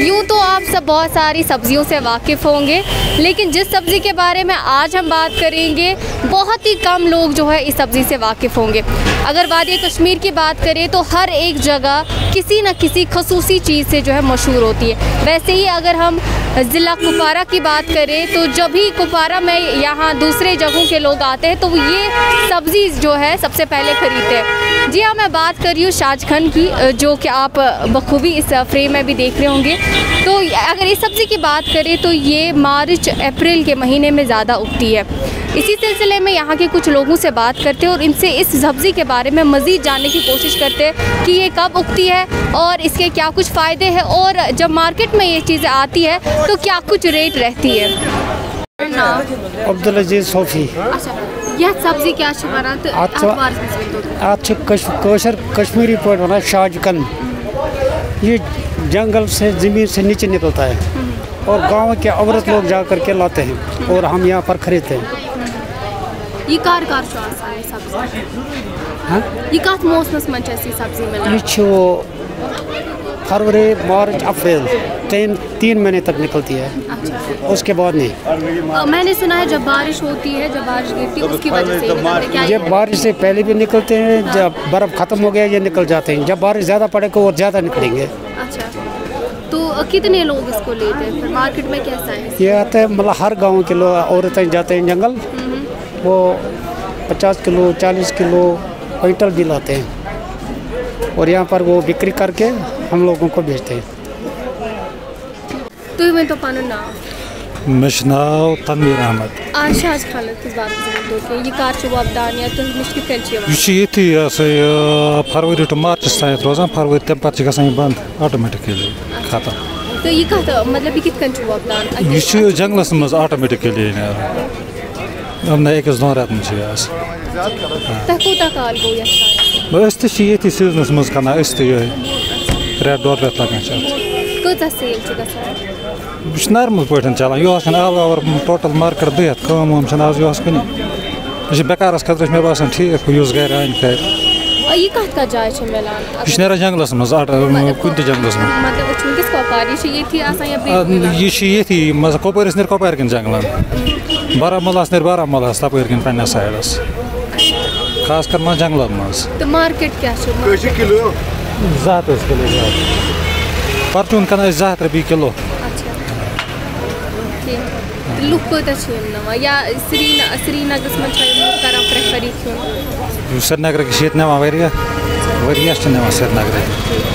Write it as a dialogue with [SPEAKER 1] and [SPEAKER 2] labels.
[SPEAKER 1] यूँ तो आप सब बहुत सारी सब्जियों से वाकिफ़ होंगे, लेकिन जिस सब्ज़ी के बारे में आज हम बात करेंगे, बहुत ही कम लोग जो है इस सब्ज़ी से वाकिफ़ होंगे। अगर वादी कश्मीर की बात करें तो हर एक जगह किसी न किसी खसूसी चीज़ से जो है मशहूर होती है। वैसे ही अगर हम ज़िला कुपारा की बात करें तो जब भी कुपवारा में यहाँ दूसरे जगहों के लोग आते हैं तो ये सब्ज़ी जो है सबसे पहले ख़रीदते हैं। जी हाँ मैं बात कर रही हूँ शाजखंड की जो कि आप बखूबी इस फ्रेम में भी देख रहे होंगे। तो अगर इस सब्ज़ी की बात करें तो ये मार्च, अप्रैल के महीने में ज़्यादा उगती है। इसी सिलसिले में यहाँ के कुछ लोगों से बात करते हैं और इनसे इस सब्ज़ी के बारे में मज़ीद जानने की कोशिश करते हैं कि ये कब उगती है और इसके क्या कुछ फ़ायदे हैं। और जब मार्केट में ये चीज़ें आती है तो क्या कुछ रेट रहती है?
[SPEAKER 2] अब्दुल अज़ीज़ सोफी।
[SPEAKER 1] अच्छा यह सब्ज़ी क्या छ वनान तो
[SPEAKER 2] कशर कश्मीरी पे वन शाजकन। ये जंगल से ज़मीन से नीचे निकलता है। और गाँव के औरत लोग जा कर के लाते हैं और हम यहाँ पर खरीदते हैं।
[SPEAKER 1] ये कार कार सब्ज़ी
[SPEAKER 2] हाँ?
[SPEAKER 1] ये कत सब्ज़ी मिलना?
[SPEAKER 2] ये फरवरी मार्च अप्रैल। तीन तीन महीने तक निकलती है।
[SPEAKER 1] अच्छा।
[SPEAKER 2] उसके बाद नहीं।
[SPEAKER 1] अ, मैंने सुना है जब बारिश होती है जब बारिश गिरती है उसकी वजह से ये क्या
[SPEAKER 2] ये बारिश से पहले भी निकलते हैं जब बर्फ़ ख़त्म हो गया ये निकल जाते हैं। जब बारिश ज़्यादा पड़ेगा और ज़्यादा निकलेंगे।
[SPEAKER 1] अच्छा। तो कितने लोग इसको लेते हैं? फिर मार्केट में कैसा है?
[SPEAKER 2] ये आते हैं मतलब हर गाँव के लोग औरतें जाते हैं जंगल। वो पचास किलो चालीस किलो क्विंटल भी लाते हैं। और यहाँ पर वो बिक्री करके हम लोगों को बेचते हैं।
[SPEAKER 1] तुम तो पन नाम।
[SPEAKER 3] मे नाव तनवीर अहमद।
[SPEAKER 1] आज शाज खालत किस बात में के ये कार छ वपदान या तो निश कित कन छ
[SPEAKER 3] यह ये हसा ये फरवरी टू मार्च तान रोजान फरवरी तम पे गसान बंद ऑटोमेटिकली खत्म
[SPEAKER 1] तो ये कत मतलब ये कित कन छ वपदान
[SPEAKER 3] यह जंगलस मज ऑटोमेटिकली अब ना अकिस दोन रेतन यह
[SPEAKER 1] तह कोता काल गो यस कार
[SPEAKER 3] बस ये सीजनस मज कर रेत डोर रेत लगान
[SPEAKER 1] कत सेल छ गसान
[SPEAKER 3] बह नर्मल पे चलान यह आल आवर टोटल मार्केट दित कम वम आज यह कुन यह बेकारस खतर मे बासान ठीक युस गर अन कर
[SPEAKER 1] और ये कत का जाय छ मिलान
[SPEAKER 3] यह नेरा जंगलस मज कुन त जंगलस मज
[SPEAKER 1] मतलब वो किस कोपारी छ ये थी आसान या ब्रेक
[SPEAKER 3] यह ये मज कपरस नीर कपर कन जंगलन बारामूलस नीर बारामूलस तपर कन पे साइडस खास कर मज जंगलन मज
[SPEAKER 1] तो मार्केट क्या छ
[SPEAKER 3] जत किलो परचून कन जत रपी किलो
[SPEAKER 1] अच्छा ठीक लुक कोता छ यम नवा या श्रीन श्रीनगरस में छ यम करन प्रेफर ही क्यों
[SPEAKER 3] श्रीनगर नवान वरिया वरिया नवान श्रीनगर